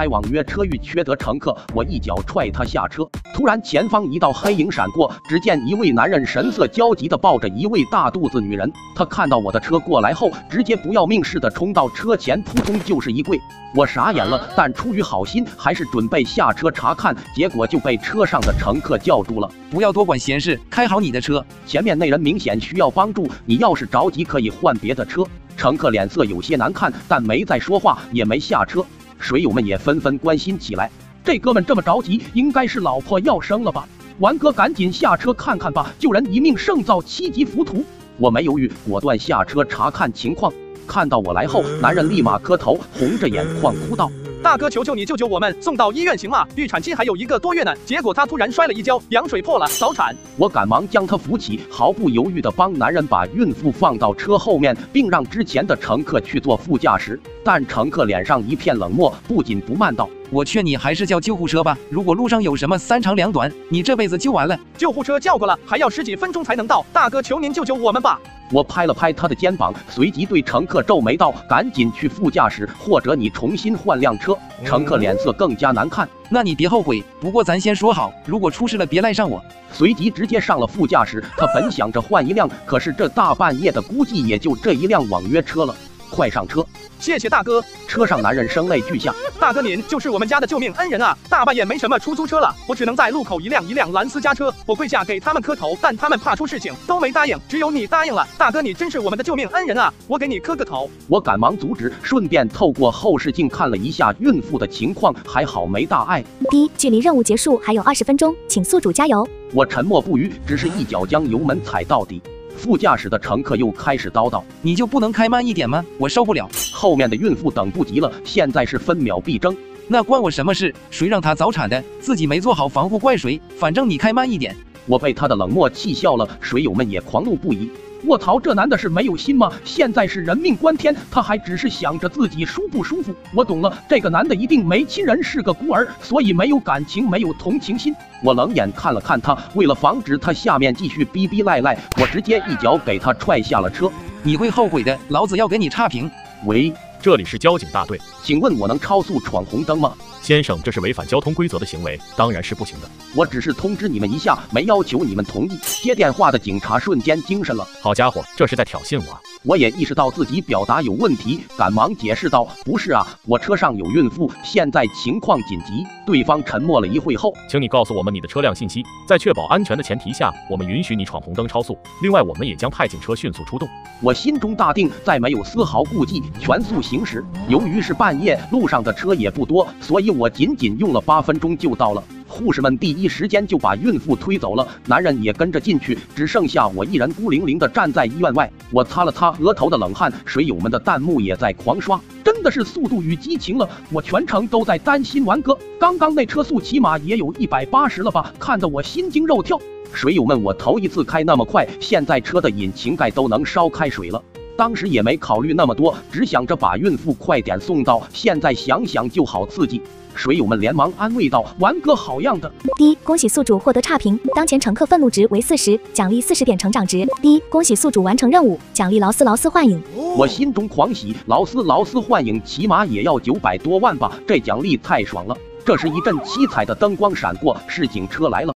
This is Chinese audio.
开网约车遇缺德乘客，我一脚踹他下车。突然前方一道黑影闪过，只见一位男人神色焦急地抱着一位大肚子女人。他看到我的车过来后，直接不要命似的冲到车前，扑通就是一跪。我傻眼了，但出于好心，还是准备下车查看，结果就被车上的乘客叫住了。不要多管闲事，开好你的车。前面那人明显需要帮助，你要是着急，可以换别的车。乘客脸色有些难看，但没再说话，也没下车。水友们也纷纷关心起来。这哥们这么着急，应该是老婆要生了吧？完哥赶紧下车看看吧，救人一命胜造七级浮屠。我没犹豫，果断下车查看情况。看到我来后，男人立马磕头，红着眼眶哭道。大哥，求求你救救我们，送到医院行吗？预产期还有一个多月呢。结果她突然摔了一跤，羊水破了，早产。我赶忙将她扶起，毫不犹豫地帮男人把孕妇放到车后面，并让之前的乘客去坐副驾驶。但乘客脸上一片冷漠，不紧不慢道：“我劝你还是叫救护车吧。如果路上有什么三长两短，你这辈子就完了。救护车叫过了，还要十几分钟才能到。大哥，求您救救我们吧！”我拍了拍他的肩膀，随即对乘客皱眉道：“赶紧去副驾驶，或者你重新换辆车。”乘客脸色更加难看。那你别后悔。不过咱先说好，如果出事了别赖上我。随即直接上了副驾驶。他本想着换一辆，可是这大半夜的，估计也就这一辆网约车了。快上车！谢谢大哥。车上男人声泪俱下：“大哥，您就是我们家的救命恩人啊！大半夜没什么出租车了，我只能在路口一辆一辆拦私家车。我跪下给他们磕头，但他们怕出事情，都没答应。只有你答应了。大哥，你真是我们的救命恩人啊！我给你磕个头。”我赶忙阻止，顺便透过后视镜看了一下孕妇的情况，还好没大碍。第一，距离任务结束还有二十分钟，请宿主加油。我沉默不语，只是一脚将油门踩到底。副驾驶的乘客又开始叨叨：“你就不能开慢一点吗？我受不了。”后面的孕妇等不及了，现在是分秒必争。那关我什么事？谁让她早产的？自己没做好防护，怪谁？反正你开慢一点。我被他的冷漠气笑了，水友们也狂怒不已。卧槽，这男的是没有心吗？现在是人命关天，他还只是想着自己舒不舒服。我懂了，这个男的一定没亲人，是个孤儿，所以没有感情，没有同情心。我冷眼看了看他，为了防止他下面继续逼逼赖赖，我直接一脚给他踹下了车。你会后悔的，老子要给你差评。喂，这里是交警大队，请问我能超速闯红灯吗？先生，这是违反交通规则的行为，当然是不行的。我只是通知你们一下，没要求你们同意。接电话的警察瞬间精神了，好家伙，这是在挑衅我！我也意识到自己表达有问题，赶忙解释道：“不是啊，我车上有孕妇，现在情况紧急。”对方沉默了一会后，请你告诉我们你的车辆信息，在确保安全的前提下，我们允许你闯红灯超速。另外，我们也将派警车迅速出动。我心中大定，再没有丝毫顾忌，全速行驶。由于是半夜，路上的车也不多，所以我我仅仅用了八分钟就到了。护士们第一时间就把孕妇推走了，男人也跟着进去，只剩下我一人孤零零的站在医院外。我擦了擦额头的冷汗，水友们的弹幕也在狂刷，真的是速度与激情了。我全程都在担心完哥，刚刚那车速起码也有一百八十了吧，看得我心惊肉跳。水友们，我头一次开那么快，现在车的引擎盖都能烧开水了。当时也没考虑那么多，只想着把孕妇快点送到。现在想想就好刺激。水友们连忙安慰道：“玩哥好样的！”第一，恭喜宿主获得差评，当前乘客愤怒值为四十，奖励四十点成长值。第一，恭喜宿主完成任务，奖励劳斯劳斯幻影。我心中狂喜，劳斯劳斯幻影起码也要九百多万吧？这奖励太爽了！这时一阵七彩的灯光闪过，是警车来了。